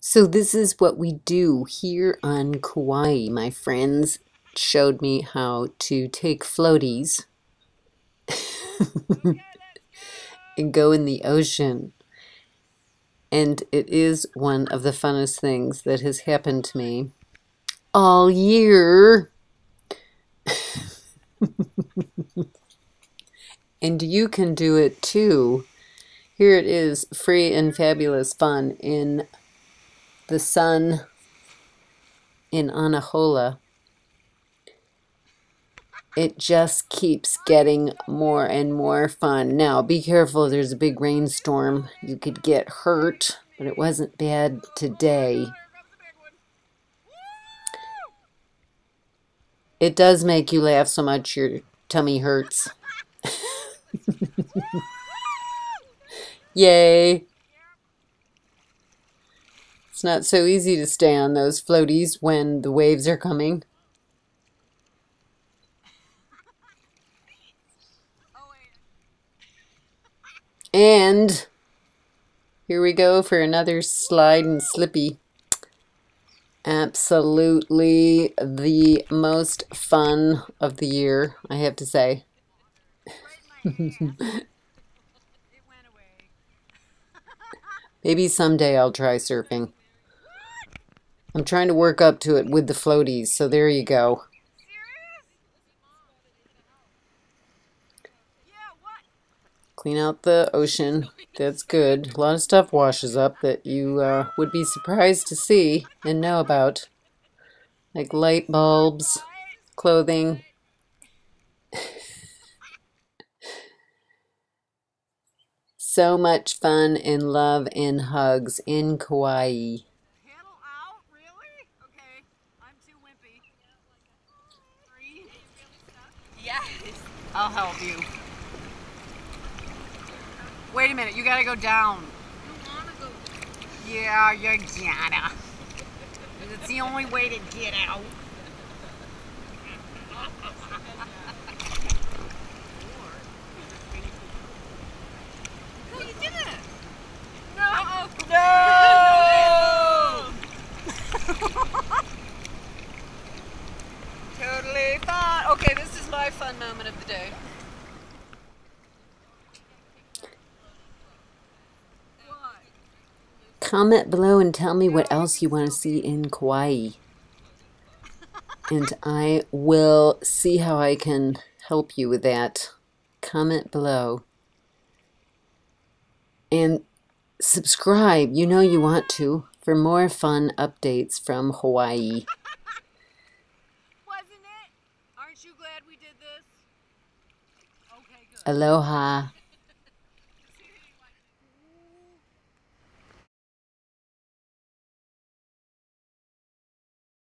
So this is what we do here on Kauai. My friends showed me how to take floaties and go in the ocean. And it is one of the funnest things that has happened to me all year. and you can do it too. Here it is, free and fabulous fun in the sun in Anahola. It just keeps getting more and more fun. Now, be careful, there's a big rainstorm. You could get hurt, but it wasn't bad today. It does make you laugh so much your tummy hurts. Yay! It's not so easy to stay on those floaties when the waves are coming. And here we go for another slide and slippy. Absolutely the most fun of the year, I have to say. Maybe someday I'll try surfing. I'm trying to work up to it with the floaties, so there you go. Clean out the ocean. That's good. A lot of stuff washes up that you uh, would be surprised to see and know about. Like light bulbs, clothing. so much fun and love and hugs in Kauai. Yes, I'll help you. Wait a minute, you gotta go down. Go. Yeah, you gotta. It's the only way to get out. Okay, this is my fun moment of the day. comment below and tell me what else you want to see in Kauai. And I will see how I can help you with that. Comment below. And subscribe, you know you want to, for more fun updates from Hawaii. Wasn't it? Aren't you glad we did this? Okay, good. Aloha.